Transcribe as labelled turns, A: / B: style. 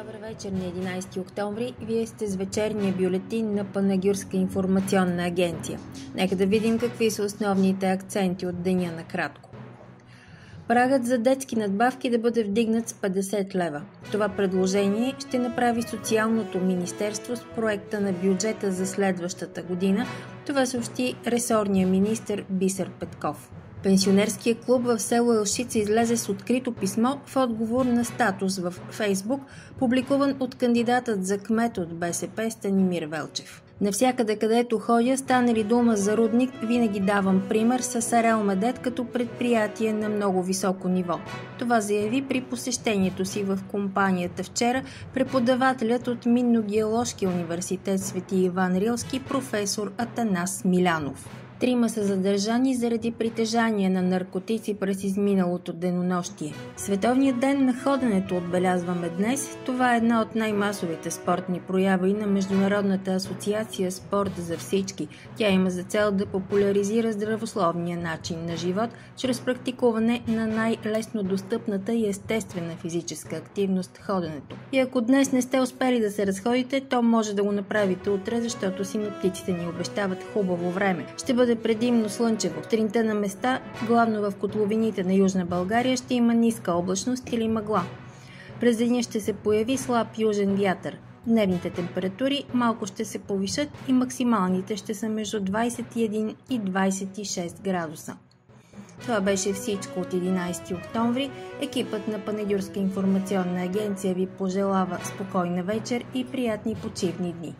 A: Добър вечер на 11 октомври. Вие сте с вечерния бюлетин на Панагюрска информационна агенция. Нека да видим какви са основните акценти от деня на кратко. Прагът за детски надбавки да бъде вдигнат с 50 лева. Това предложение ще направи Социалното министерство с проекта на бюджета за следващата година. Това съобщи ресорния министр Бисер Петков. Пенсионерския клуб в село Елшица излезе с открито писмо в отговор на статус в Фейсбук, публикуван от кандидатът за кмет от БСП Станимир Велчев. Навсякъде, където ходя, стане ли дума за рудник, винаги давам пример с Арел Медет като предприятие на много високо ниво. Това заяви при посещението си в компанията вчера преподавателят от Минно-геоложкия университет Свети Иван Рилски професор Атанас Милянов. Трима са задържани заради притежание на наркотици през изминалото денонощие. Световният ден на ходенето отбелязваме днес. Това е една от най-масовите спортни прояви на Международната асоциация Спорт за всички. Тя има за цел да популяризира здравословния начин на живот чрез практикуване на най-лесно достъпната и естествена физическа активност – ходенето. И ако днес не сте успели да се разходите, то може да го направите утре, защото синоптиците ни обещават хубаво време. Ще бъде бъде предимно слънчево. Тринта на места, главно в котловините на Южна България, ще има ниска облачност или мъгла. През деня ще се появи слаб южен вятър. Дневните температури малко ще се повишат и максималните ще са между 21 и 26 градуса. Това беше всичко от 11 октомври. Екипът на Панедюрска информационна агенция ви пожелава спокойна вечер и приятни почивни дни.